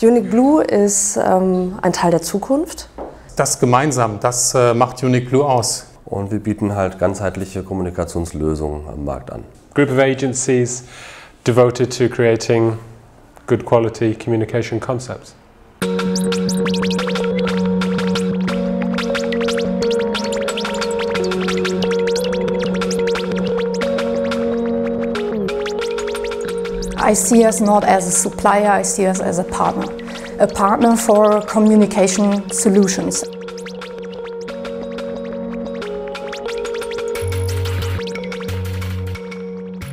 Unique Blue ist ähm, ein Teil der Zukunft. Das gemeinsam, das äh, macht Unique Blue aus. Und wir bieten halt ganzheitliche Kommunikationslösungen am Markt an. Group of agencies devoted to creating good quality communication concepts. I see us not as a supplier, I see us as a partner. A partner for communication solutions.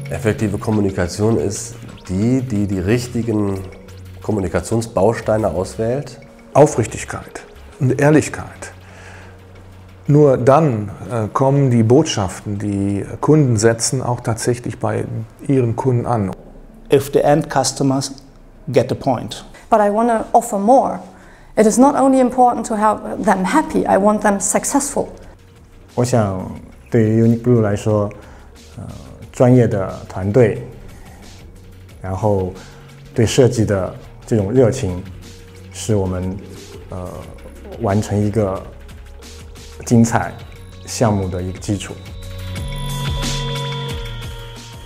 Effektive Kommunikation ist die, die die richtigen Kommunikationsbausteine auswählt. Aufrichtigkeit und Ehrlichkeit. Nur dann äh, kommen die Botschaften, die Kunden setzen, auch tatsächlich bei ihren Kunden an. if the end customers get the point. But I want to offer more. It is not only important to have them happy, I want them successful. 我想，对于 Unique Blue 来说，呃，专业的团队，然后对设计的这种热情，是我们呃完成一个精彩项目的一个基础。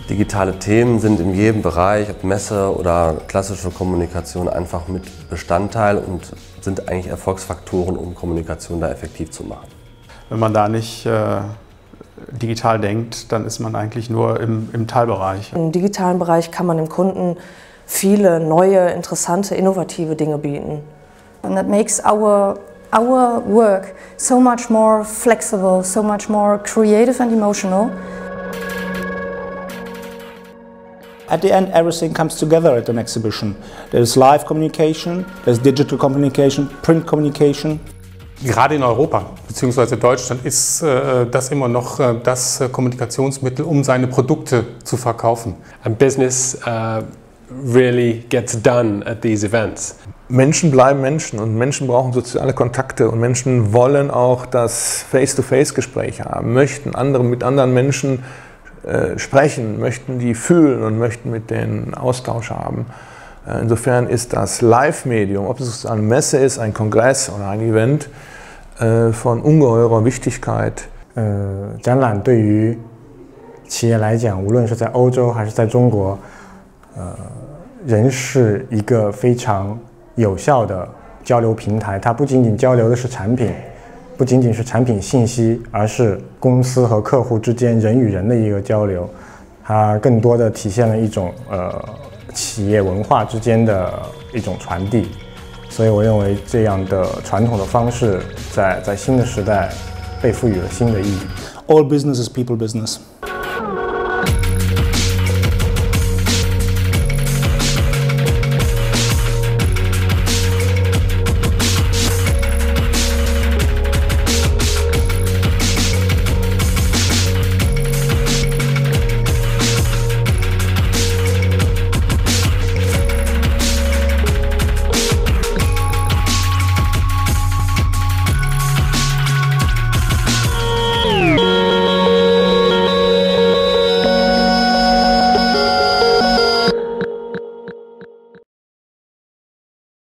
Digitale Themen sind in jedem Bereich, ob Messe oder klassische Kommunikation, einfach mit Bestandteil und sind eigentlich Erfolgsfaktoren, um Kommunikation da effektiv zu machen. Wenn man da nicht äh, digital denkt, dann ist man eigentlich nur im, im Teilbereich. Im digitalen Bereich kann man dem Kunden viele neue, interessante, innovative Dinge bieten. And that makes our, our work so much more flexible, so much more creative and emotional. At the end, everything comes together at an exhibition. There's live communication, there's digital communication, print communication. Gerade in Europa bzw. Deutschland ist äh, das immer noch äh, das äh, Kommunikationsmittel, um seine Produkte zu verkaufen. And business uh, really gets done at these events. Menschen bleiben Menschen und Menschen brauchen soziale Kontakte und Menschen wollen auch das Face-to-Face-Gespräch haben, möchten andere, mit anderen Menschen äh, sprechen, möchten die fühlen und möchten mit denen Austausch haben. Äh, insofern ist das Live-Medium, ob es eine Messe ist, ein Kongress oder ein Event, äh, von ungeheurer Wichtigkeit. 呃，展览对于企业来讲，无论是在欧洲还是在中国，呃，仍是一个非常有效的交流平台。它不仅仅交流的是产品， 不仅仅是产品信息，而是公司和客户之间人与人的一个交流。它更多的体现了一种呃企业文化之间的一种传递。所以我认为这样的传统的方式在在新的时代被赋予了新的意义。All business is people business.